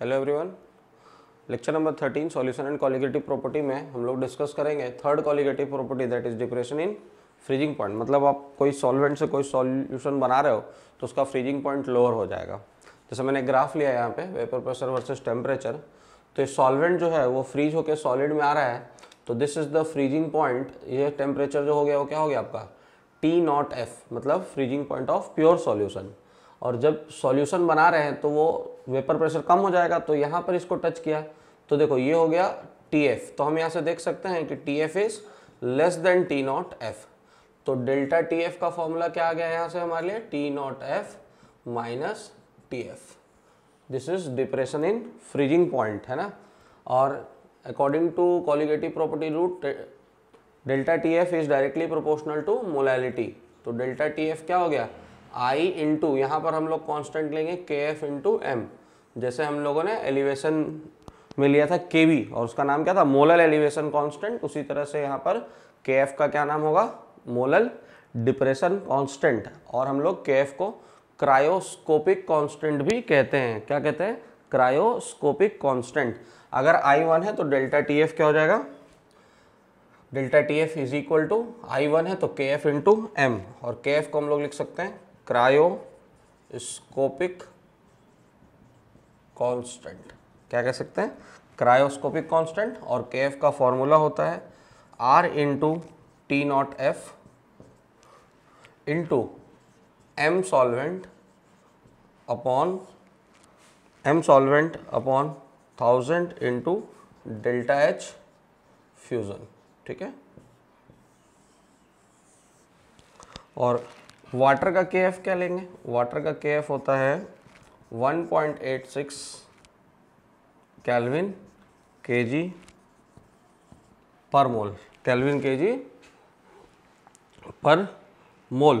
Hello everyone lecture number thirteen solution and colligative property में हम लोग डिस्कस करेंगे third colligative property that is depression in freezing point मतलब आप कोई सॉल्वेंट से कोई सॉल्यूशन बना रहे हो तो उसका फ्रीजिंग पॉइंट लोअर हो जाएगा। जैसे मैंने ग्राफ लिया यहाँ पे वेपर प्रेशर वर्सेज टेम्परेचर तो ये सॉल्वेंट जो है, वो फ्रीज होकर सॉलिड में आ रहा है तो this is the freezing point ये टेम्परेचर जो हो गया, वो क्या हो गया आपका? टी नॉट एफ़ मतलब freezing point of pure solution और जब सॉल्यूशन बना रहे हैं तो वो वेपर प्रेशर कम हो जाएगा तो यहाँ पर इसको टच किया। तो देखो, ये हो गया टी एफ़ तो हम यहाँ से देख सकते हैं कि T F is less than T not F तो डेल्टा टी एफ़ का फॉर्मूला क्या आ गया यहाँ से हमारे लिए? T not F minus T F this is depression in freezing point है ना? और according to colligative property root delta T F is directly proportional to molality तो डेल्टा टी एफ़ क्या हो गया? आई इंटू यहाँ पर हम लोग कांस्टेंट लेंगे के एफ़ इंटू एम जैसे हम लोगों ने एलिवेशन में लिया था के वी और उसका नाम क्या था? मोलल एलिवेशन कांस्टेंट उसी तरह से यहाँ पर के एफ़ का क्या नाम होगा? मोलल डिप्रेशन कांस्टेंट और हम लोग के एफ़ को क्रायोस्कोपिक कांस्टेंट भी कहते हैं। क्या कहते हैं? क्रायोस्कोपिक कांस्टेंट अगर आई वन है तो डेल्टा टी एफ़ क्या हो जाएगा? Delta T F is equal to I one है तो के एफ़ इंटू एम और के एफ़ को हम लोग लिख सकते हैं क्रायोस्कोपिक कांस्टेंट। क्या कह सकते हैं? क्रायोस्कोपिक कांस्टेंट और के एफ़ का फॉर्मूला होता है R into T not F into M solvent upon M solvent upon thousand into delta H fusion ठीक है? और वाटर का के एफ़ क्या लेंगे? वाटर का के एफ़ होता है 1.86 कैलविन के जी पर मोल कैलविन के जी पर मोल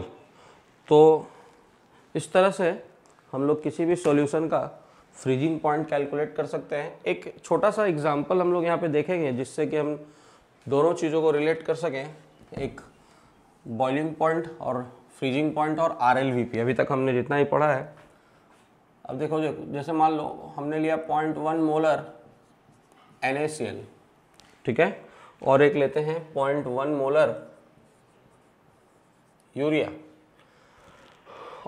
तो इस तरह से हम लोग किसी भी सॉल्यूशन का फ्रीजिंग पॉइंट कैलकुलेट कर सकते हैं। एक छोटा सा एग्जांपल हम लोग यहाँ पे देखेंगे, जिससे कि हम दोनों चीज़ों को रिलेट कर सकें। एक बॉइलिंग पॉइंट और फ्रीजिंग पॉइंट और आरएलवीपी अभी तक हमने जितना ही पढ़ा है। अब देखो जैसे मान लो, हमने लिया पॉइंट वन मोलर एनएसएल ठीक है? और एक लेते हैं पॉइंट वन मोलर यूरिया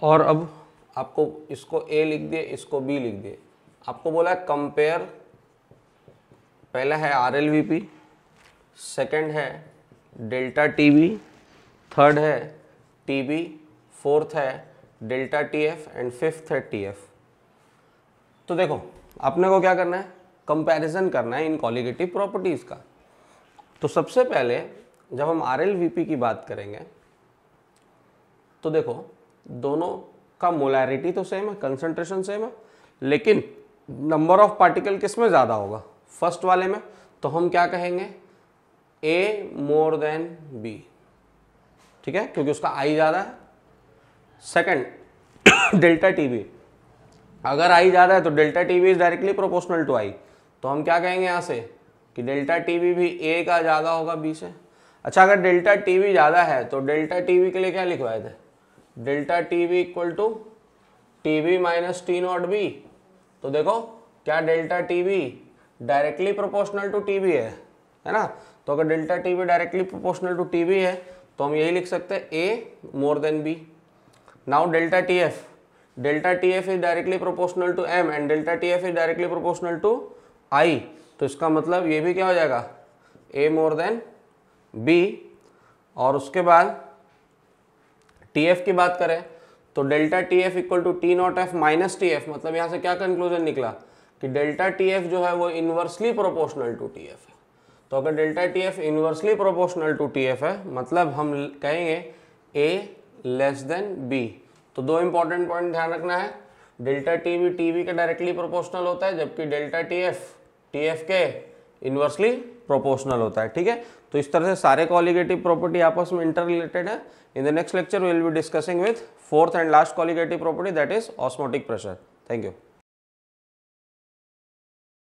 और अब आपको इसको ए लिख दिए, इसको बी लिख दिए। आपको बोला है कंपेयर पहला है R L V P second है डेल्टा टी बी थर्ड है टी बी फोर्थ है delta T F and fifth है टी एफ़ तो देखो, अपने को क्या करना है? कंपैरिजन करना है इन कॉलिगेटिव प्रॉपर्टीज़ का। तो सबसे पहले, जब हम आरएलवीपी की बात करेंगे तो देखो, दोनों का मोलैरिटी तो सेम है कंसंट्रेशन सेम है, लेकिन नंबर ऑफ़ पार्टिकल किसमें ज़्यादा होगा? फ़र्स्ट वाले में तो हम क्या कहेंगे? ए मोर देन बी ठीक है क्योंकि उसका आई ज़्यादा है सेकंड डेल्टा टी बी अगर आई ज़्यादा है तो delta T B is directly proportional to I तो हम क्या कहेंगे यहाँ से कि डेल्टा टी बी भी ए का ज़्यादा होगा बी से अच्छा अगर डेल्टा टी बी ज़्यादा है तो डेल्टा टी बी के लिए क्या लिखवाए थे delta T B equal to T B minus T not B तो देखो क्या delta T B directly proportional to T B है है ना तो अगर delta T B directly proportional to T B है तो हम यही लिख सकते हैं A more than B now delta T F delta T F is directly proportional to M and delta T F is directly proportional to I तो इसका मतलब ये भी क्या हो जाएगा? ए मोर देन बी और उसके बाद टी एफ़ की बात करें तो delta T F equal to T not F minus T F मतलब यहाँ से क्या कंक्लूजन निकला? कि डेल्टा टी एफ़ जो है वो inversely proportional to T F है। तो अगर delta T F inversely proportional to T F है मतलब हम कहेंगे ए लेस देन बी तो दो इंपॉर्टेंट पॉइंट ध्यान रखना है। Delta T V T V का डायरेक्टली प्रोपोर्शनल होता है, जबकि delta T F T F के इन्वर्सली प्रोपोर्शनल होता है, ठीक है? तो इस तरह से सारे कॉलिगेटिव प्रॉपर्टी आपस में इंटर रिलेटेड है। In the next lecture will be discussing with fourth and last colligative property that is osmotic pressure thank you